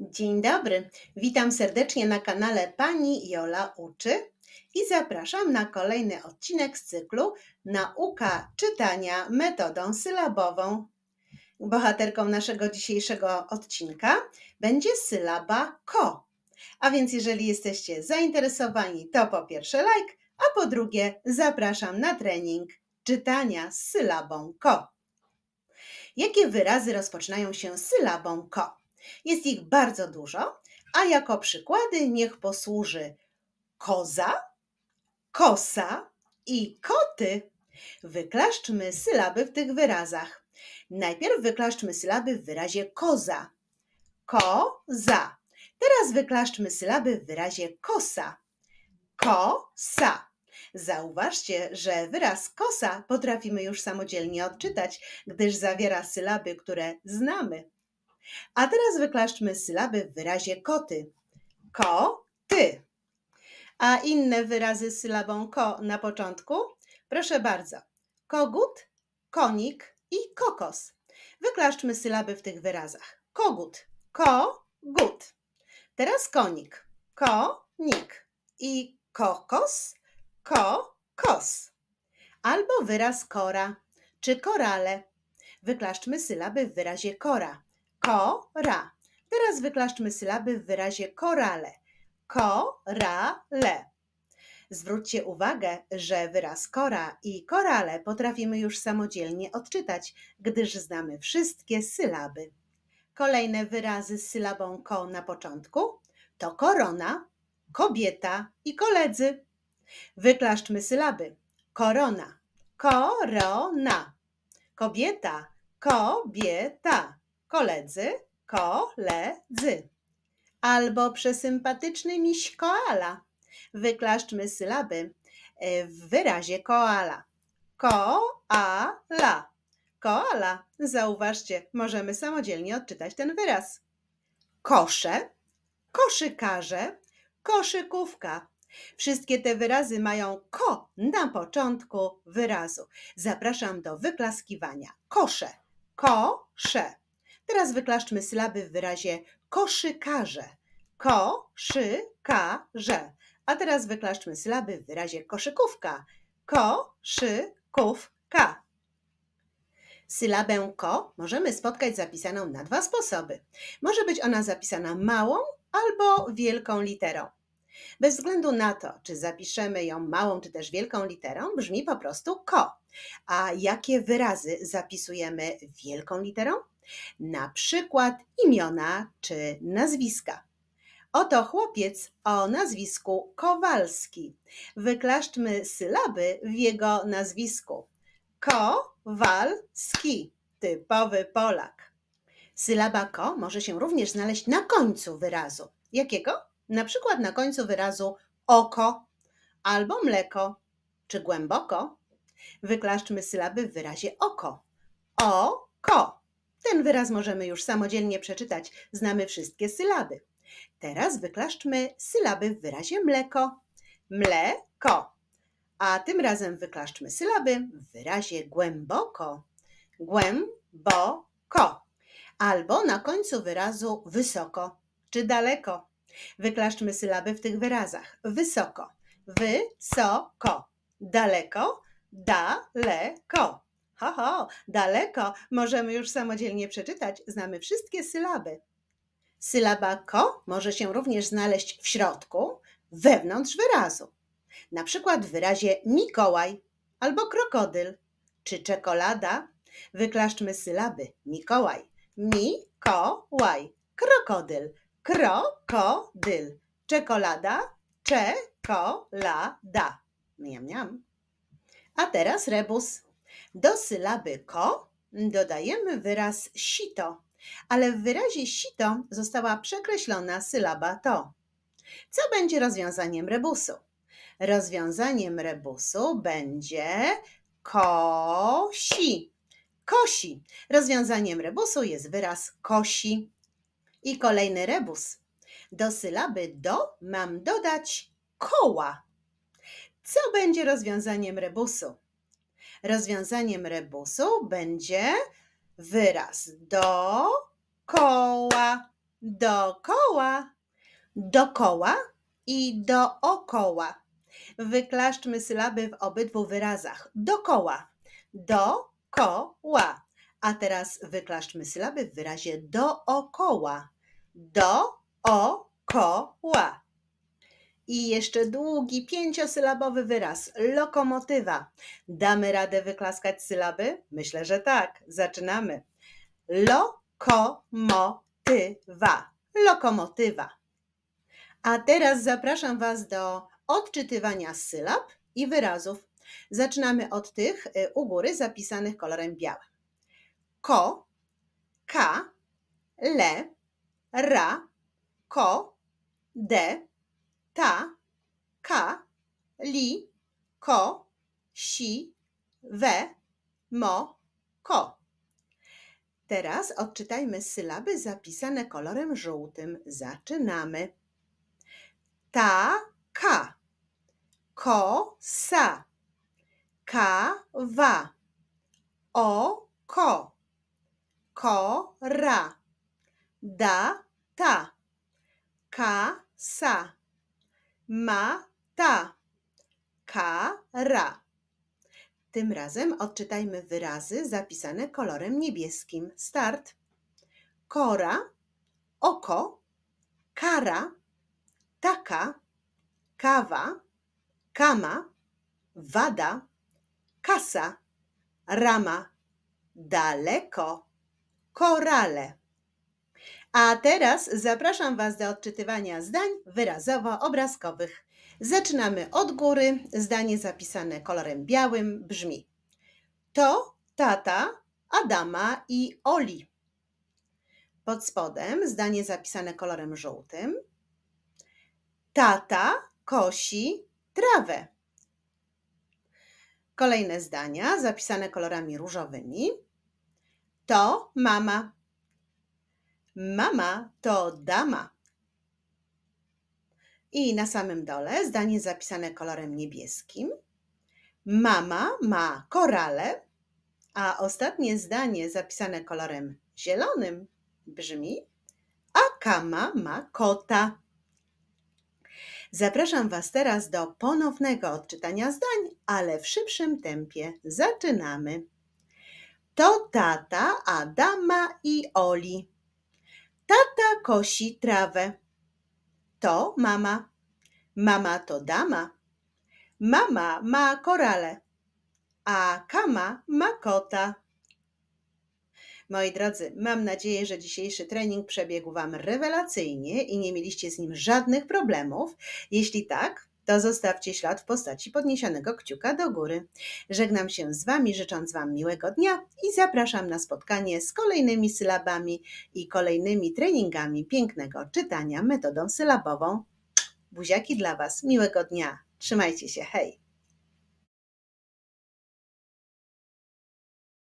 Dzień dobry, witam serdecznie na kanale Pani Jola Uczy i zapraszam na kolejny odcinek z cyklu Nauka czytania metodą sylabową. Bohaterką naszego dzisiejszego odcinka będzie sylaba ko. A więc jeżeli jesteście zainteresowani, to po pierwsze like, a po drugie zapraszam na trening czytania z sylabą ko. Jakie wyrazy rozpoczynają się sylabą ko? Jest ich bardzo dużo, a jako przykłady niech posłuży koza, kosa i koty. Wyklaszczmy sylaby w tych wyrazach. Najpierw wyklaszczmy sylaby w wyrazie koza. Koza. Teraz wyklaszczmy sylaby w wyrazie kosa. Kosa. Zauważcie, że wyraz kosa potrafimy już samodzielnie odczytać, gdyż zawiera sylaby, które znamy. A teraz wyklaszczmy sylaby w wyrazie koty. Ko, ty. A inne wyrazy z sylabą ko na początku? Proszę bardzo. Kogut, konik i kokos. Wyklaszczmy sylaby w tych wyrazach. Kogut, ko, gut. Teraz konik, ko, nik i kokos, ko, kos. Albo wyraz kora czy korale. Wyklaszczmy sylaby w wyrazie kora. Ko-ra. Teraz wyklaszczmy sylaby w wyrazie korale. Ko-ra-le. Zwróćcie uwagę, że wyraz kora i korale potrafimy już samodzielnie odczytać, gdyż znamy wszystkie sylaby. Kolejne wyrazy z sylabą ko na początku to korona, kobieta i koledzy. Wyklaszczmy sylaby. Korona, korona. Kobieta, kobieta koledzy, koledzy. Albo przesympatyczny miś koala. Wyklaszczmy sylaby e, w wyrazie koala. Koala. Koala. Zauważcie, możemy samodzielnie odczytać ten wyraz. Kosze, koszykarze, koszykówka. Wszystkie te wyrazy mają ko na początku wyrazu. Zapraszam do wyklaskiwania. Kosze, kosze. Teraz wyklaszczmy sylaby w wyrazie koszykarze. Ko-szy-ka-że. A teraz wyklaszczmy sylaby w wyrazie koszykówka. Ko-szy-ków-ka. Sylabę ko możemy spotkać zapisaną na dwa sposoby. Może być ona zapisana małą albo wielką literą. Bez względu na to, czy zapiszemy ją małą czy też wielką literą, brzmi po prostu ko. A jakie wyrazy zapisujemy wielką literą? na przykład imiona czy nazwiska. Oto chłopiec o nazwisku Kowalski. Wyklaszczmy sylaby w jego nazwisku. Kowalski, typowy Polak. Sylaba ko może się również znaleźć na końcu wyrazu. Jakiego? Na przykład na końcu wyrazu oko albo mleko, czy głęboko. Wyklaszczmy sylaby w wyrazie oko. Oko. Ten wyraz możemy już samodzielnie przeczytać, znamy wszystkie sylaby. Teraz wyklaszczmy sylaby w wyrazie mleko. Mleko. A tym razem wyklaszczmy sylaby w wyrazie głęboko. Głęboko. Albo na końcu wyrazu wysoko czy daleko. Wyklaszczmy sylaby w tych wyrazach. Wysoko, wysoko, daleko, daleko. Ho, ho, daleko możemy już samodzielnie przeczytać, znamy wszystkie sylaby. Sylaba ko może się również znaleźć w środku, wewnątrz wyrazu. Na przykład w wyrazie Mikołaj albo krokodyl czy czekolada. Wyklaszczmy sylaby Mikołaj, Mikołaj, krokodyl, krokodyl, czekolada, czekolada. Miam, miam. A teraz rebus. Do sylaby ko dodajemy wyraz sito, ale w wyrazie sito została przekreślona sylaba to. Co będzie rozwiązaniem rebusu? Rozwiązaniem rebusu będzie kosi. Kosi. Rozwiązaniem rebusu jest wyraz kosi. I kolejny rebus. Do sylaby do mam dodać koła. Co będzie rozwiązaniem rebusu? Rozwiązaniem rebusu będzie wyraz do koła. dokoła, dokoła i dookoła. Wyklaszczmy sylaby w obydwu wyrazach. Dokoła, do-ko-ła. A teraz wyklaszczmy sylaby w wyrazie dookoła. Do-o-ko-ła. I jeszcze długi, pięciosylabowy wyraz lokomotywa. Damy radę wyklaskać sylaby? Myślę, że tak. Zaczynamy. Lokomotywa. Lokomotywa. A teraz zapraszam Was do odczytywania sylab i wyrazów. Zaczynamy od tych y, u góry zapisanych kolorem białym. Ko, ka, le, ra, ko, de, ta, ka, li, ko, si, we, mo, ko. Teraz odczytajmy sylaby zapisane kolorem żółtym. Zaczynamy. Ta, ka, ko, sa, ka, wa, o, ko, ko, ra, da, ta, ka, sa, ma, ta, ka, ra. Tym razem odczytajmy wyrazy zapisane kolorem niebieskim. Start. Kora, oko, kara, taka, kawa, kama, wada, kasa, rama, daleko, korale. A teraz zapraszam Was do odczytywania zdań wyrazowo-obrazkowych. Zaczynamy od góry. Zdanie zapisane kolorem białym brzmi: To tata Adama i Oli. Pod spodem zdanie zapisane kolorem żółtym. Tata kosi trawę. Kolejne zdania zapisane kolorami różowymi. To mama. Mama to dama. I na samym dole zdanie zapisane kolorem niebieskim. Mama ma korale, a ostatnie zdanie zapisane kolorem zielonym brzmi: A kama ma kota. Zapraszam Was teraz do ponownego odczytania zdań, ale w szybszym tempie. Zaczynamy. To tata Adama i Oli. Tata kosi trawę. To mama. Mama to dama. Mama ma korale, a kama ma kota. Moi drodzy, mam nadzieję, że dzisiejszy trening przebiegł Wam rewelacyjnie i nie mieliście z nim żadnych problemów. Jeśli tak, to zostawcie ślad w postaci podniesionego kciuka do góry. Żegnam się z Wami, życząc Wam miłego dnia i zapraszam na spotkanie z kolejnymi sylabami i kolejnymi treningami pięknego czytania metodą sylabową. Buziaki dla Was, miłego dnia. Trzymajcie się, hej!